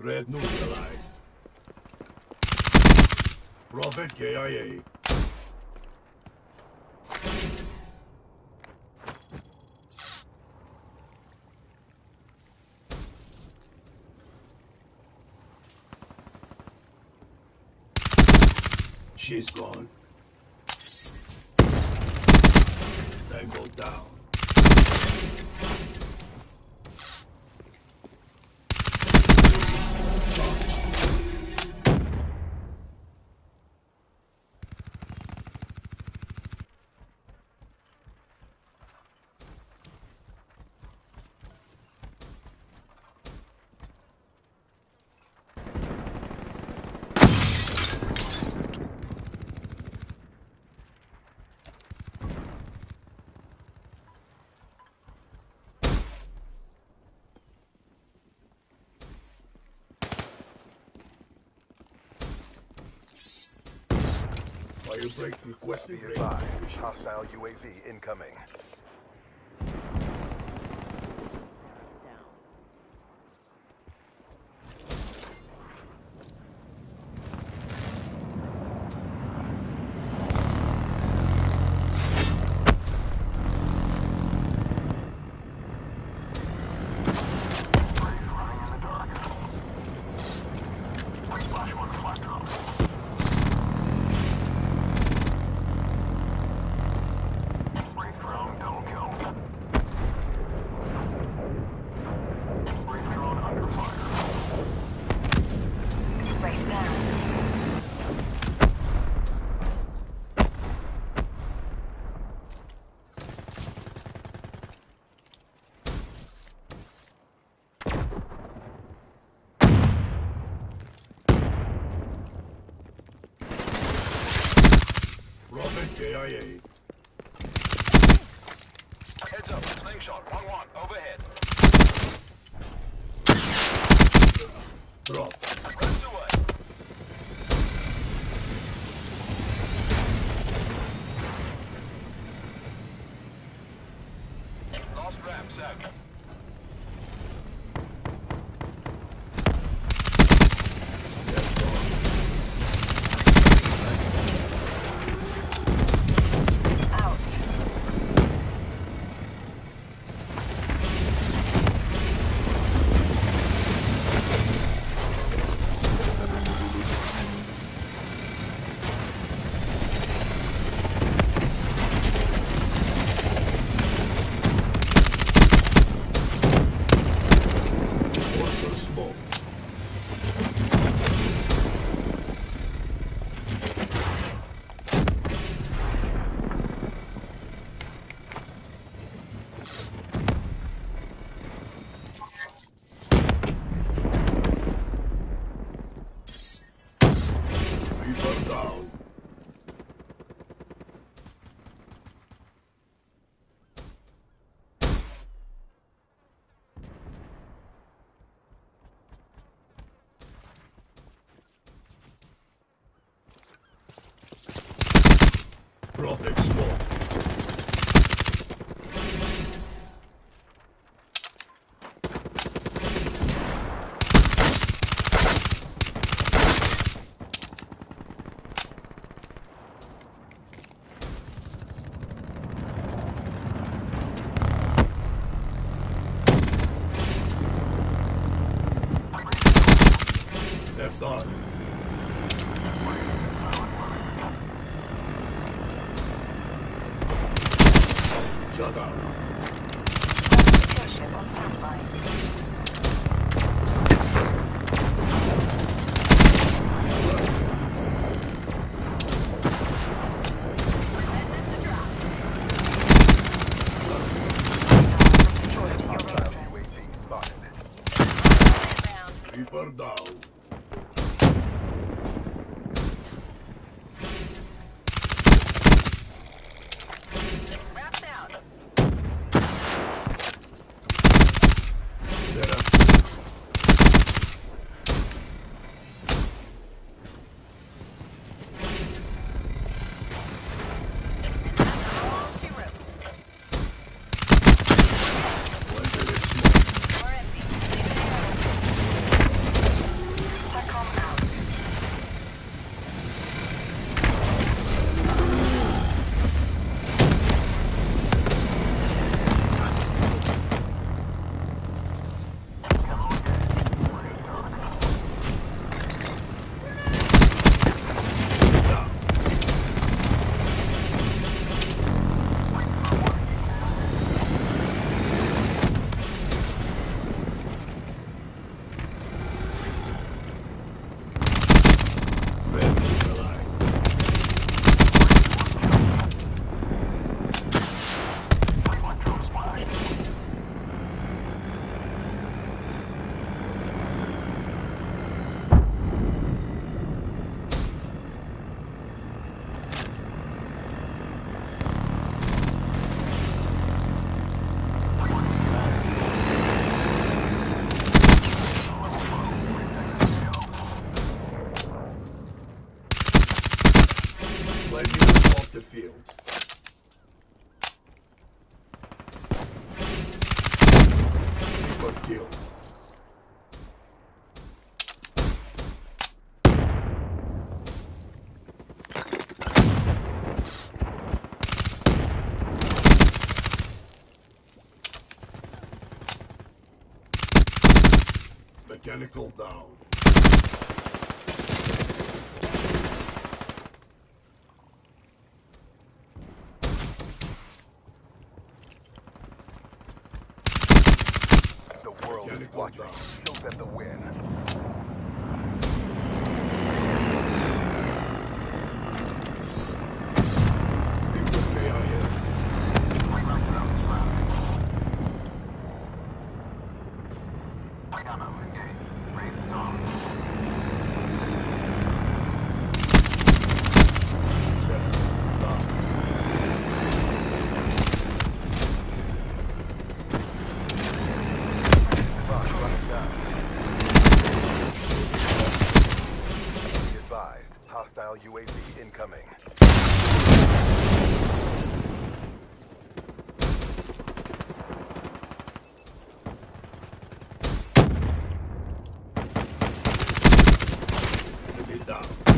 Threat neutralized. Prophet KIA. She's gone. Tango down. Firebreak requesting Be advised, hostile UAV incoming. KIA. Heads up, slingshot, 1-1, overhead. Drop. Lost ramps out. Prophet smoke. Left. Shut up. Ship on standby. you. Mechanical down. Watching. down. Show them the win. Hostile UAV incoming. Down.